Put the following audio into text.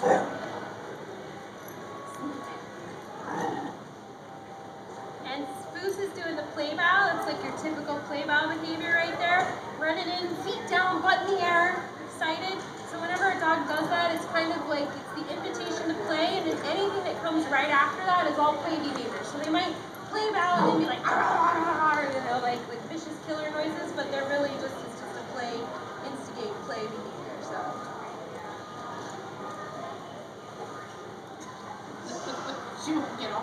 And Spoos is doing the play bow. It's like your typical play bow behavior right there. Running in, feet down, butt in the air, excited. So whenever a dog does that, it's kind of like it's the invitation to play, and then anything that comes right after that is all play behavior. So they might play bow and then be like, 死もけろ。